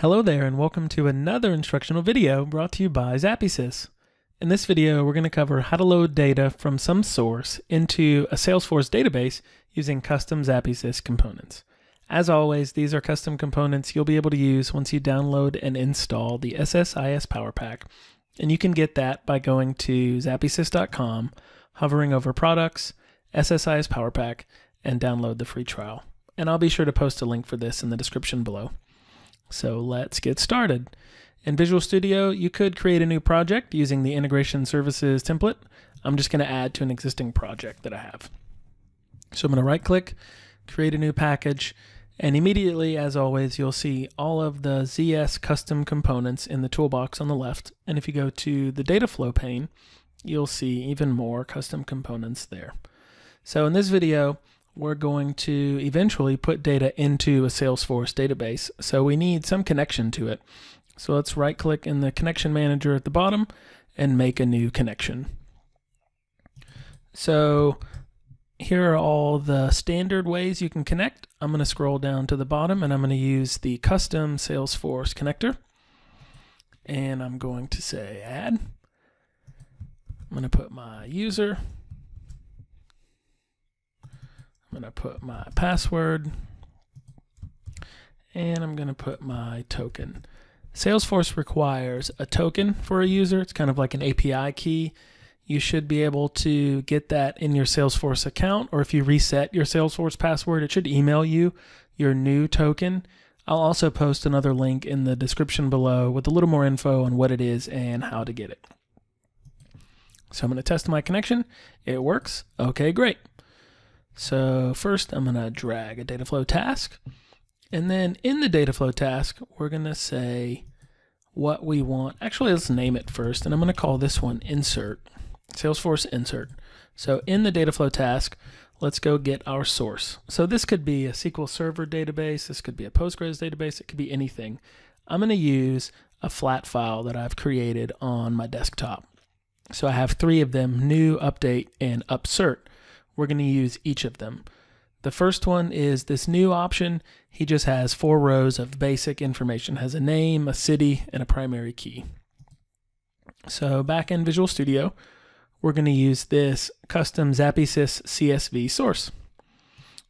Hello there and welcome to another instructional video brought to you by ZappySys. In this video, we're going to cover how to load data from some source into a Salesforce database using custom ZappySys components. As always, these are custom components you'll be able to use once you download and install the SSIS Power Pack. And you can get that by going to zappysys.com, hovering over Products, SSIS Power Pack, and download the free trial. And I'll be sure to post a link for this in the description below. So let's get started. In Visual Studio, you could create a new project using the integration services template. I'm just going to add to an existing project that I have. So I'm going to right click, create a new package, and immediately, as always, you'll see all of the ZS custom components in the toolbox on the left. And if you go to the data flow pane, you'll see even more custom components there. So in this video, we're going to eventually put data into a Salesforce database. So we need some connection to it. So let's right click in the connection manager at the bottom and make a new connection. So here are all the standard ways you can connect. I'm going to scroll down to the bottom and I'm going to use the custom Salesforce connector. And I'm going to say add. I'm going to put my user I'm going to put my password and I'm going to put my token. Salesforce requires a token for a user. It's kind of like an API key. You should be able to get that in your Salesforce account, or if you reset your Salesforce password, it should email you your new token. I'll also post another link in the description below with a little more info on what it is and how to get it. So I'm going to test my connection. It works. Okay, great. So first I'm going to drag a data flow task. And then in the data flow task, we're going to say what we want. Actually, let's name it first. And I'm going to call this one insert, Salesforce insert. So in the data flow task, let's go get our source. So this could be a SQL Server database. This could be a Postgres database. It could be anything. I'm going to use a flat file that I've created on my desktop. So I have three of them, new, update, and upsert we're going to use each of them. The first one is this new option. He just has four rows of basic information, has a name, a city, and a primary key. So back in Visual Studio, we're going to use this custom ZappySys CSV source.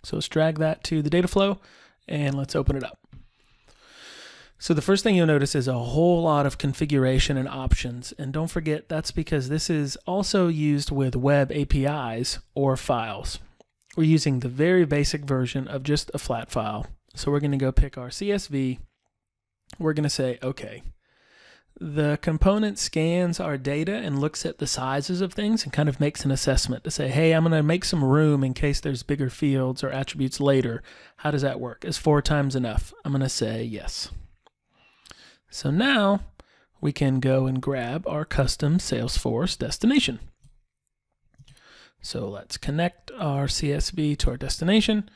So let's drag that to the data flow and let's open it up. So the first thing you'll notice is a whole lot of configuration and options. And don't forget, that's because this is also used with web APIs or files. We're using the very basic version of just a flat file. So we're going to go pick our CSV. We're going to say, okay, the component scans our data and looks at the sizes of things and kind of makes an assessment to say, hey, I'm going to make some room in case there's bigger fields or attributes later. How does that work? Is four times enough? I'm going to say yes. So now we can go and grab our custom Salesforce destination. So let's connect our CSV to our destination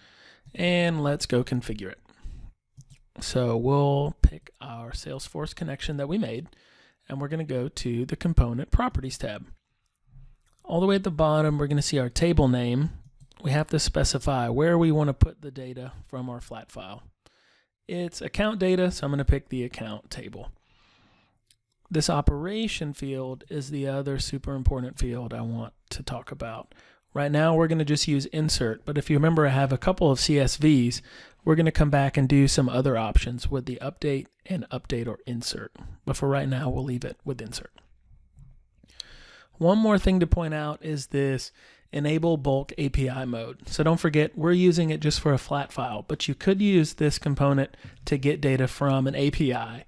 and let's go configure it. So we'll pick our Salesforce connection that we made and we're going to go to the component properties tab. All the way at the bottom, we're going to see our table name. We have to specify where we want to put the data from our flat file. It's account data, so I'm going to pick the account table. This operation field is the other super important field I want to talk about. Right now we're going to just use insert, but if you remember I have a couple of CSVs, we're going to come back and do some other options with the update and update or insert. But for right now, we'll leave it with insert. One more thing to point out is this enable bulk API mode. So don't forget, we're using it just for a flat file, but you could use this component to get data from an API.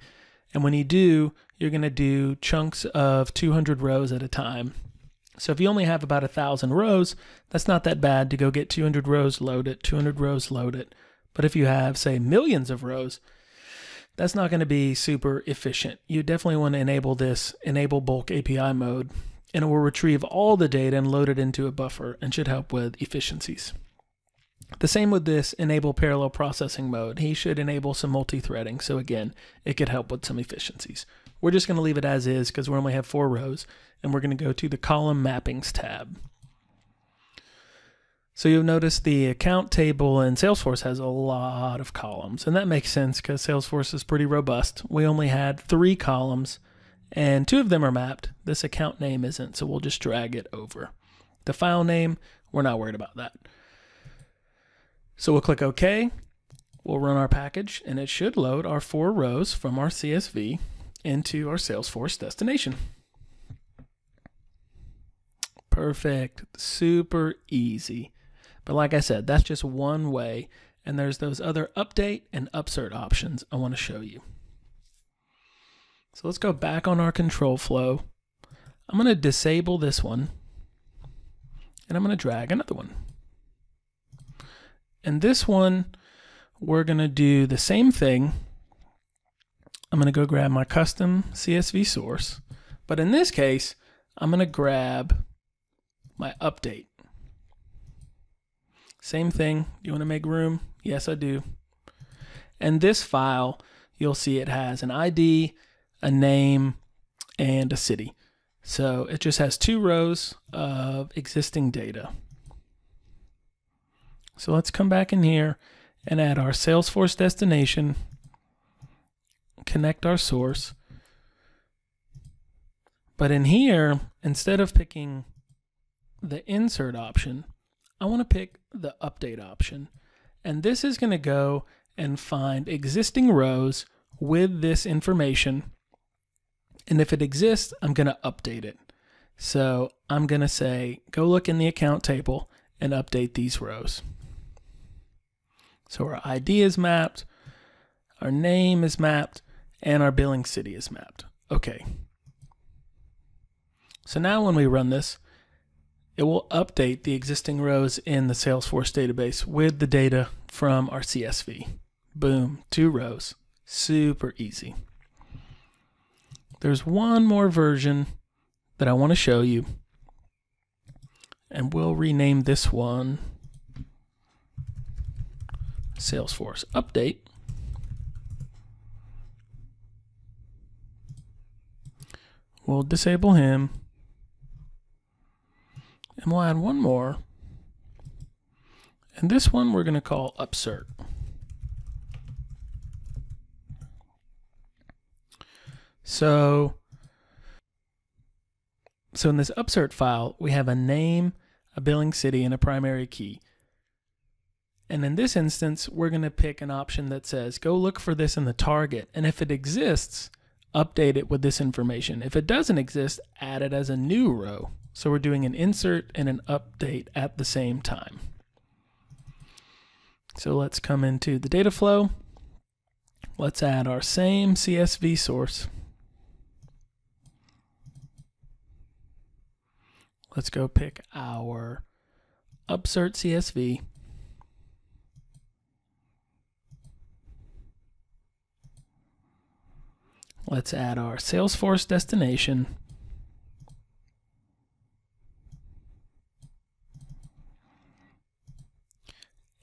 And when you do, you're going to do chunks of 200 rows at a time. So if you only have about a thousand rows, that's not that bad to go get 200 rows, load it, 200 rows, load it. But if you have, say, millions of rows, that's not going to be super efficient. You definitely want to enable this enable bulk API mode and it will retrieve all the data and load it into a buffer and should help with efficiencies. The same with this enable parallel processing mode. He should enable some multi-threading. So again, it could help with some efficiencies. We're just going to leave it as is because we only have four rows and we're going to go to the column mappings tab. So you'll notice the account table in Salesforce has a lot of columns, and that makes sense because Salesforce is pretty robust. We only had three columns, and two of them are mapped. This account name isn't, so we'll just drag it over. The file name, we're not worried about that. So we'll click OK. We'll run our package, and it should load our four rows from our CSV into our Salesforce destination. Perfect. Super easy. But like I said, that's just one way. And there's those other update and upsert options I want to show you. So let's go back on our control flow. I'm going to disable this one. And I'm going to drag another one. And this one, we're going to do the same thing. I'm going to go grab my custom CSV source. But in this case, I'm going to grab my update. Same thing. You want to make room? Yes, I do. And this file, you'll see it has an ID, a name, and a city. So it just has two rows of existing data. So let's come back in here and add our Salesforce destination, connect our source. But in here, instead of picking the insert option, I want to pick the update option. And this is going to go and find existing rows with this information. And if it exists, I'm going to update it. So I'm going to say, go look in the account table and update these rows. So our ID is mapped, our name is mapped, and our billing city is mapped. Okay. So now when we run this, it will update the existing rows in the Salesforce database with the data from our CSV. Boom, two rows. Super easy. There's one more version that I want to show you. And we'll rename this one Salesforce Update. We'll disable him and we'll add one more. And this one we're going to call upsert. So, so in this upsert file, we have a name, a billing city, and a primary key. And in this instance, we're going to pick an option that says, go look for this in the target. And if it exists, update it with this information. If it doesn't exist, add it as a new row. So we're doing an insert and an update at the same time. So let's come into the data flow. Let's add our same CSV source. Let's go pick our upsert CSV. Let's add our Salesforce destination.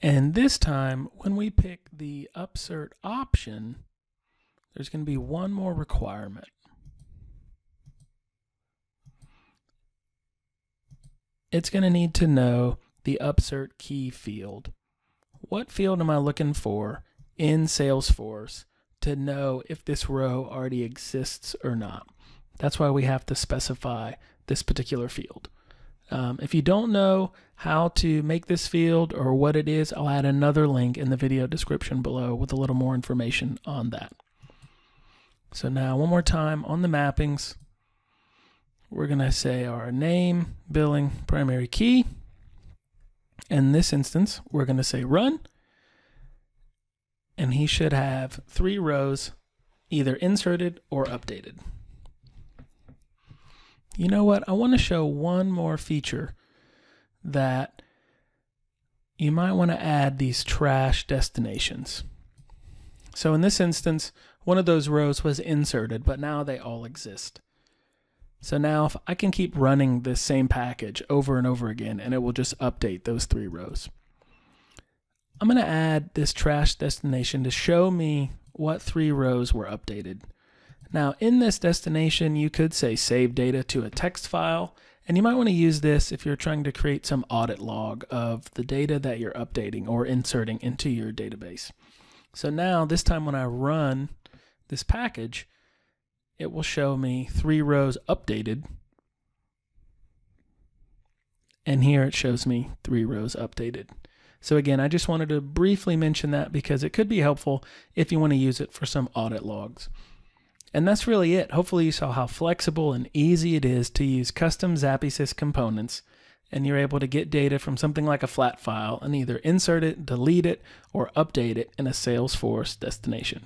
And this time, when we pick the upsert option, there's going to be one more requirement. It's going to need to know the upsert key field. What field am I looking for in Salesforce to know if this row already exists or not? That's why we have to specify this particular field. Um, if you don't know how to make this field or what it is, I'll add another link in the video description below with a little more information on that. So now one more time on the mappings, we're going to say our name, billing, primary key. In this instance, we're going to say run. And he should have three rows either inserted or updated you know what? I want to show one more feature that you might want to add these trash destinations. So in this instance, one of those rows was inserted, but now they all exist. So now if I can keep running this same package over and over again, and it will just update those three rows. I'm going to add this trash destination to show me what three rows were updated. Now in this destination, you could say save data to a text file, And you might want to use this if you're trying to create some audit log of the data that you're updating or inserting into your database. So now, this time when I run this package, it will show me three rows updated. And here it shows me three rows updated. So again, I just wanted to briefly mention that because it could be helpful if you want to use it for some audit logs. And that's really it. Hopefully you saw how flexible and easy it is to use custom ZappySys components and you're able to get data from something like a flat file and either insert it, delete it, or update it in a Salesforce destination.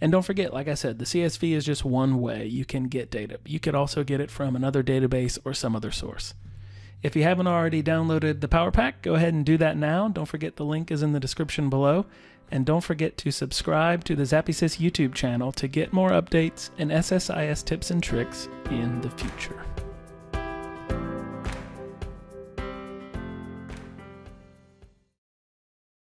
And don't forget, like I said, the CSV is just one way you can get data. You could also get it from another database or some other source. If you haven't already downloaded the Power Pack, go ahead and do that now. Don't forget the link is in the description below. And don't forget to subscribe to the ZappySys YouTube channel to get more updates and SSIS tips and tricks in the future.